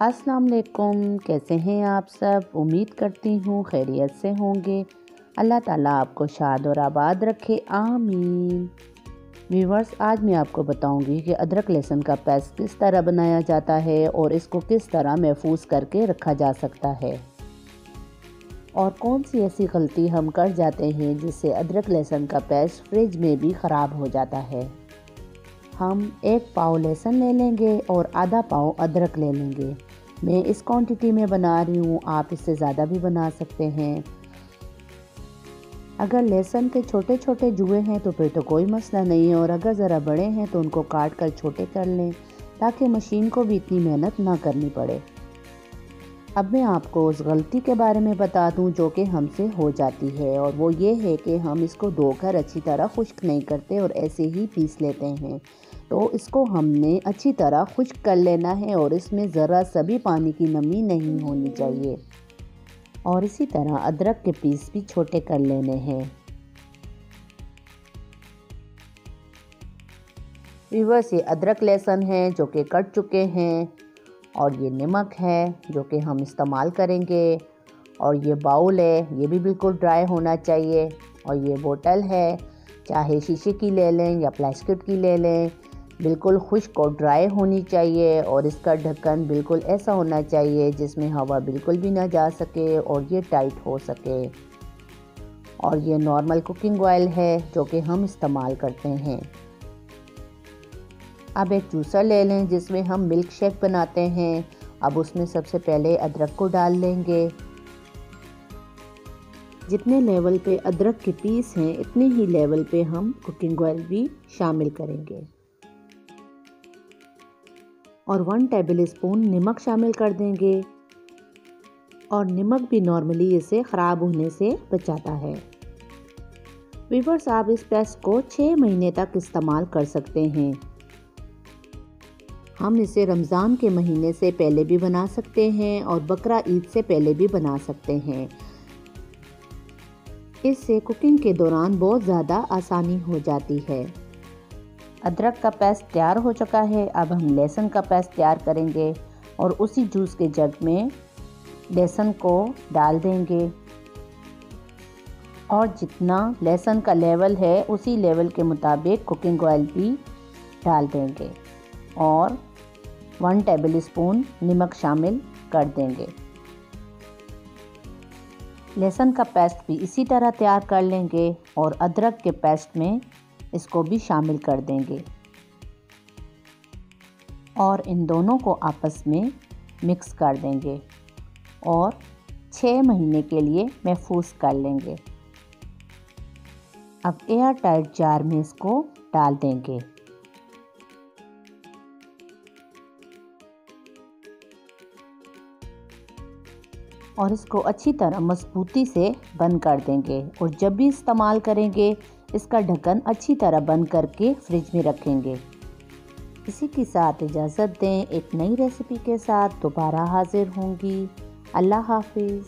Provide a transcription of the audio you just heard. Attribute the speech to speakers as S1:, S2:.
S1: अस्सलाम वालेकुम कैसे हैं आप सब? उम्मीद करती हूँ खैरियत से होंगे। अल्लाह ताला आपको शाद और आबाद रखे, आमीन। व्यूवर्स, आज मैं आपको बताऊँगी कि अदरक लहसुन का पेस्ट किस तरह बनाया जाता है और इसको किस तरह महफूज करके रखा जा सकता है। और कौन सी ऐसी गलती हम कर जाते हैं जिससे अदरक लहसुन का पेस्ट फ्रिज में भी ख़राब हो जाता है? हम एक पाव लहसुन ले लेंगे और आधा पाव अदरक ले लेंगे। मैं इस क्वांटिटी में बना रही हूँ, आप इससे ज़्यादा भी बना सकते हैं। अगर लहसुन के छोटे छोटे जुए हैं तो फिर तो कोई मसला नहीं है, और अगर ज़रा बड़े हैं तो उनको काट कर छोटे कर लें, ताकि मशीन को भी इतनी मेहनत ना करनी पड़े। अब मैं आपको उस गलती के बारे में बता दूँ, जो कि हमसे हो जाती है, और वो ये है कि हम इसको धोकर अच्छी तरह खुश्क नहीं करते, और ऐसे ही पीस लेते हैं। तो इसको हमने अच्छी तरह खुश्क कर लेना है और इसमें ज़रा सभी पानी की नमी नहीं होनी चाहिए। और इसी तरह अदरक के पीस भी छोटे कर लेने हैं। रिवर्स ये अदरक लहसुन है, जो कि कट चुके हैं, और ये नमक है, जो कि हम इस्तेमाल करेंगे। और ये बाउल है, ये भी बिल्कुल ड्राई होना चाहिए। और ये बोतल है, चाहे शीशे की ले लें या प्लास्टिक की ले लें बिल्कुल खुश्क और ड्राई होनी चाहिए और इसका ढक्कन बिल्कुल ऐसा होना चाहिए जिसमें हवा बिल्कुल भी ना जा सके और ये टाइट हो सके। और ये नॉर्मल कुकिंग ऑयल है जो कि हम इस्तेमाल करते हैं। अब एक जूसर ले लें जिसमें हम मिल्क शेक बनाते हैं। अब उसमें सबसे पहले अदरक को डाल लेंगे। जितने लेवल पे अदरक के पीस हैं, इतने ही लेवल पे हम कुकिंग ऑयल भी शामिल करेंगे। और वन टेबल स्पून नमक शामिल कर देंगे। और नमक भी नॉर्मली इसे ख़राब होने से बचाता है। वीवर्स आप इस पेस्ट को छः महीने तक इस्तेमाल कर सकते हैं। हम इसे रमज़ान के महीने से पहले भी बना सकते हैं और बकरा ईद से पहले भी बना सकते हैं। इससे कुकिंग के दौरान बहुत ज़्यादा आसानी हो जाती है। अदरक का पेस्ट तैयार हो चुका है। अब हम लहसुन का पेस्ट तैयार करेंगे और उसी जूस के जग में लहसुन को डाल देंगे। और जितना लहसुन का लेवल है, उसी लेवल के मुताबिक कुकिंग ऑयल भी डाल देंगे और वन टेबल स्पून नमक शामिल कर देंगे। लहसुन का पेस्ट भी इसी तरह तैयार कर लेंगे और अदरक के पेस्ट में इसको भी शामिल कर देंगे। और इन दोनों को आपस में मिक्स कर देंगे। और छः महीने के लिए महफूज कर लेंगे। अब एयर टाइट जार में इसको डाल देंगे। और इसको अच्छी तरह मजबूती से बंद कर देंगे। और जब भी इस्तेमाल करेंगे इसका ढक्कन अच्छी तरह बंद करके फ्रिज में रखेंगे। इसी के साथ इजाज़त दें एक नई रेसिपी के साथ। दोबारा हाजिर होंगी। अल्लाह हाफिज़।